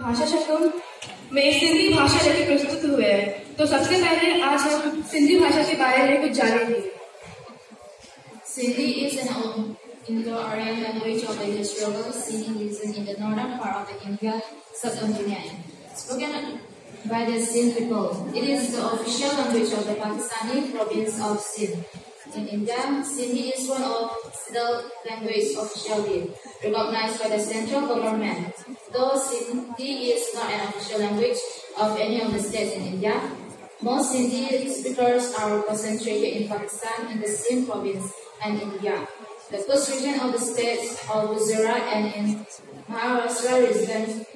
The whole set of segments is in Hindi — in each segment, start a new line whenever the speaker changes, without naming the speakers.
भाषा शकुन में सिंधी भाषा लेके प्रस्तुत हुए हैं तो सबसे पहले आज हम सिंधी भाषा के बारे में कुछ जानेंगे
Sindhi is an Indo-Aryan language of the industrial Sindhi region in the northern part of the India subcontinent. Spoken by the Sindh people, it is the official language of the Pakistani province of Sindh. In India, Sindhi is one of the languages officially recognized by the central government. Though Sindhi is not an official language of any of the states in India, most Sindhi speakers are concentrated in Pakistan in the Sindh province and India. The coast region of the states of Gujarat and in Maharashtra region.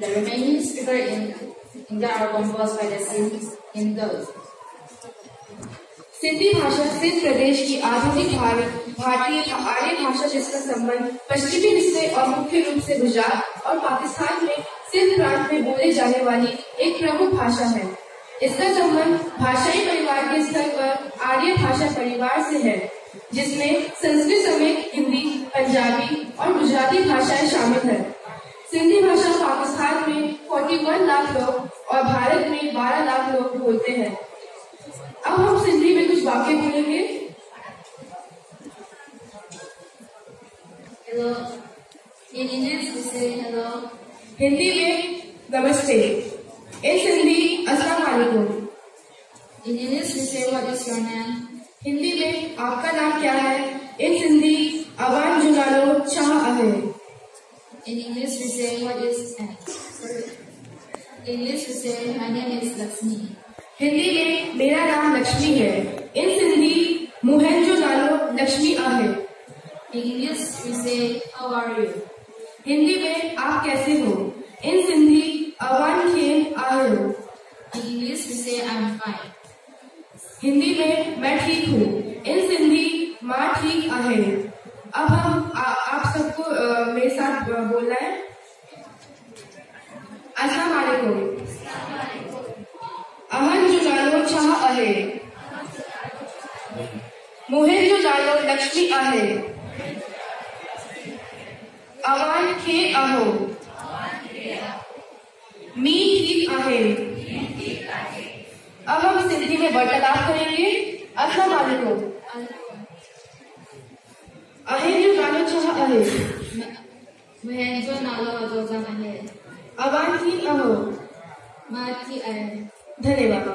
The remaining speakers in India are composed by the Sindh Hindus.
Sindhi भाषा सिंध प्रदेश की आधुनिक भारत भारतीय आर्य भाषा जिसका संबंध पश्चिमी हिस्से और मुख्य रूप से गुजरात और पाकिस्तान में सिंध प्रांत में बोले जाने वाली एक प्रमुख भाषा है। इसका संबंध भाषाई परिवार के स्तर पर आर्य भाषा परिवार से है, जिसमें संस्कृत समेत हिंदी, पंजाबी और गुजराती भाषाएँ शामिल है। सिंधी भाषा पाकिस्तान में 41 लाख लोग और भारत में 12 लाख लोग बोलते हैं अब हम सिंधी में कुछ वाक्य बोलेंगे हिंदी में नमस्ते। इस हिंदी अस्सलाम वालेकुम हिंदी में आपका नाम क्या है? इन हिंदी अवान जुगालो चाह
अहे in English we say what is in English we say my name is Lakshmi
Hindi में मेरा नाम लक्ष्मी है।
We say how are you.
Hindi में आप कैसे हो? इन सिंधी अवान खेन आयो
English, we say I'm fine.
Hindi में मैं ठीक हूँ। इन सिंधी माँ ठीक आहे अब हम आ, आप सबको मेरे साथ बोलना है। अस्सलाम वालेकुम अहन छह आहे मुहे जो नालो लक्ष्मी आहे अवान खे आहो। मी ठीक आहे अब हम सिंधी में वार्तालाप करेंगे। अस्सलाम वालेकुम अहिन जो नालो छह आहे
मुंहिंजो नालो अदोजन आहे
अवान ठीक आहो।
माँ थी
धन्यवाद।
धन्यवाद।